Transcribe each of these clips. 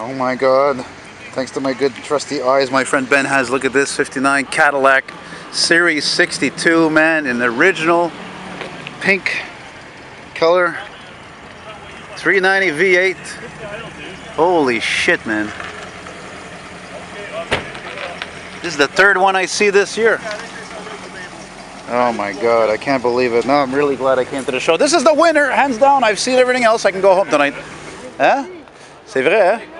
Oh my god. Thanks to my good trusty eyes, my friend Ben has. Look at this 59 Cadillac Series 62, man, in the original pink color. 390 V8. Holy shit, man. This is the third one I see this year. Oh my god, I can't believe it. No, I'm really glad I came to the show. This is the winner, hands down. I've seen everything else. I can go home tonight. Huh? C'est vrai?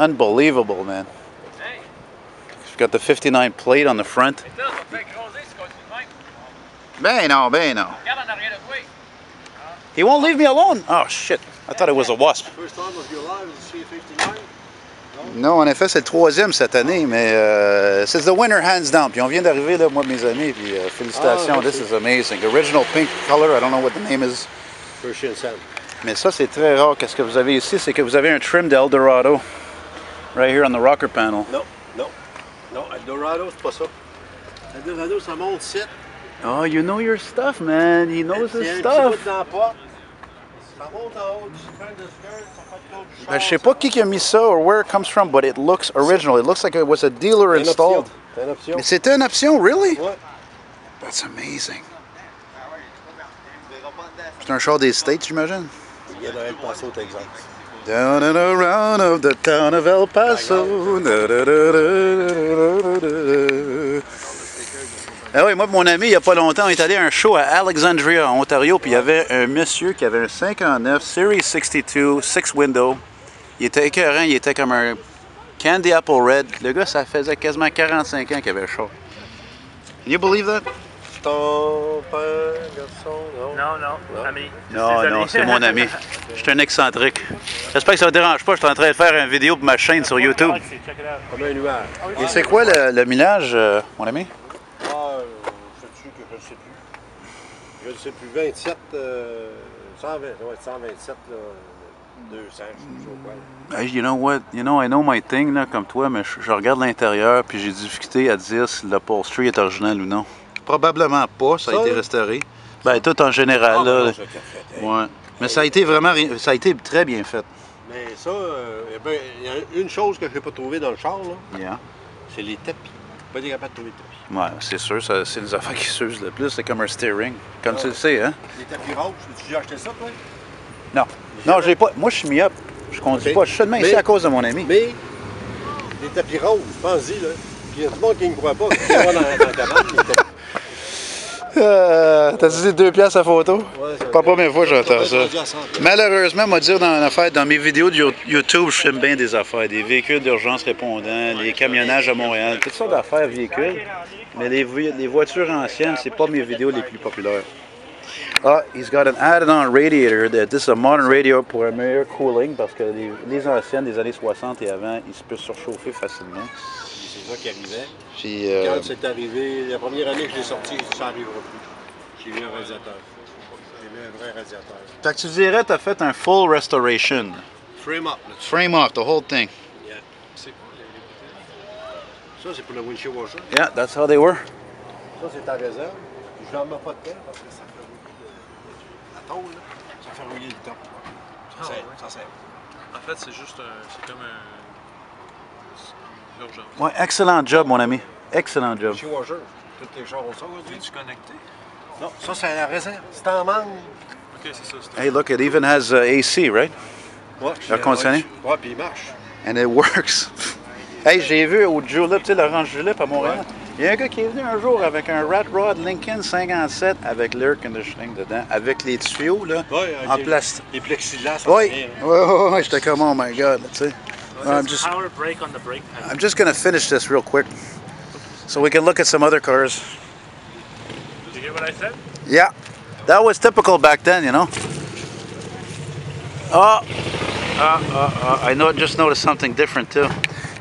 Unbelievable, man. You've got the 59 plate on the front. Ben non, ben non. He won't leave me alone. Oh shit, I thought it was a wasp. First time of your life to see 59? Non, en effet, c'est le troisième cette année, mais euh, c'est the winner hands down. Puis on vient d'arriver là, moi, mes amis, puis euh, félicitations. Ah, This is amazing. Original pink color. I don't know what the name is. Persian Sam. Mais ça, c'est très rare. Qu'est-ce que vous avez ici? C'est que vous avez un trim d'Eldorado. Right here on the rocker panel. No, no, no, El Dorado, it's pas ça. El Dorado, c'est mon site. Oh, you know your stuff, man. He knows his stuff. I sais pas qui a mis ça or where it comes from, but it looks original. It looks like it was a dealer installed. Mais c'était an option, really? Ouais. That's amazing. C'est un char des States, j'imagine? Il y en a un passé au Texas. Down and around of the town of El Paso. Ah oui, moi et mon ami, il n'y a pas longtemps, on est allé à un show à Alexandria, en Ontario, puis il y avait un monsieur qui avait un 59 Series 62, six window. Il était écœurant, il était comme un Candy Apple Red. Le gars, ça faisait quasiment 45 ans qu'il avait le show. Can you believe that? Ton père, garçon, non? Non, non, Non? ami. Non, Désolé. non, c'est mon ami. Je suis un excentrique. J'espère que ça ne dérange pas, je suis en train de faire une vidéo pour ma chaîne sur YouTube. Comme un nuage. Et c'est quoi le, le millage, euh, mon ami? Ah, euh, sais-tu que je ne sais plus? Je ne sais plus. 27, euh, 120, ça va être 127, là, 200, je sais. Hey, you know what? You know, I know my thing, là, comme toi, mais je, je regarde l'intérieur puis j'ai difficulté à dire si l'upholstery est original ou non. Probablement pas, ça a été restauré. Ben, tout en général, Ah, là. ça, fait, hey. Ouais. Mais ça a été vraiment, ça a été très bien fait. Mais ça, euh, eh ben, il y a une chose que je n'ai pas trouvée dans le char, là, Yeah. c'est les tapis. Pas été capable de trouver les tapis. Ouais, c'est sûr, c'est les affaires qui s'usent le plus, c'est comme un steering. Comme tu le sais, hein? Les tapis roses, as-tu déjà acheté ça, toi? Non. Non, j'ai pas. Moi, je suis mis up. Je conduis pas. Je suis seulement ici à cause de mon ami. Mais, les tapis roses, pense-y, là. Puis il y a du monde qui ne croit pas. Qui va dans, dans la cabane, les tapis. Euh, T'as dit deux pièces à photo? Ouais, Pas la première fois que j'entends ça. rendu à 100 piastres. Malheureusement, moi dire dans dans mes vidéos de You- YouTube, je filme bien des affaires, des véhicules d'urgence répondants, les camionnages à Montréal, toutes sortes d'affaires véhicules. Mais les voitures anciennes, c'est pas mes vidéos les plus populaires. Ah, he's got an added-on radiator. that- This is a modern radio pour un meilleur cooling parce que les, les anciennes des années 60 et avant, ils se peuvent surchauffer facilement. C'est ça qui arrivait. Puis, euh, Quand c'est arrivé, la première année que je l'ai sorti, ça n'arrivera plus. J'ai mis un radiateur. J'ai mis un vrai radiateur. fait que tu dirais, tu as fait un full restoration. Frame up, là. Frame off, the whole thing. Yeah. C'est- Ça, c'est pour le windshield washer. Yeah, that's how they were. Ça, c'est ta réserve. Je n'en mets pas de temps parce que ça fait rouiller le- la tôle, là. Ça fait rouiller le temps. Ah, Ça sert, ouais. ça sert. En fait, c'est juste un. C'est comme un. C'est une urgence. Ouais, excellent job, mon ami. Excellent job. Windshield washer. Toutes les chars ont ça aujourd'hui. Es-tu connecté? Non, ça, c'est la réserve. Si t'en manques. Ok, c'est ça. c'est- Hey, look, it even has uh, AC, right? Ouais, La conditionné? Ouais, puis il marche. And it works. hey, j'ai vu au Julep, tu sais, l'Orange Julep à Montréal. Il y a un gars qui est venu un jour avec un Rat Rod Lincoln 57 avec l'air conditioning dedans, avec les tuyaux, là, Ouais, en plastique. Les plexiglas, Oui, oui, oui, oui, j'étais comme, oh my God, tu sais. I'm just, Power brake on the brake pad. I'm just gonna finish this real quick so we can look at some other cars. Did you hear what I said? Yeah, that was typical back then, you know. Oh, uh, uh, uh, I know, just noticed something different too.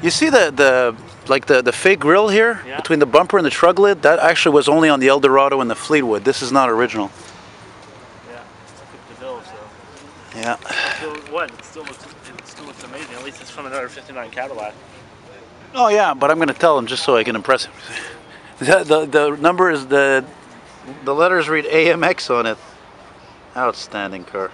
You see the the like the the fake grill here Yeah. between the bumper and the trug lid? That actually was only on the Eldorado and the Fleetwood. This is not original. Yeah. Took the bill, so. Yeah. Still, what? It still looks. It still looks amazing. At least it's from another '59 Cadillac. Oh yeah, but I'm gonna tell him just so I can impress him. The the, the number is the the letters read AMX on it. Outstanding car.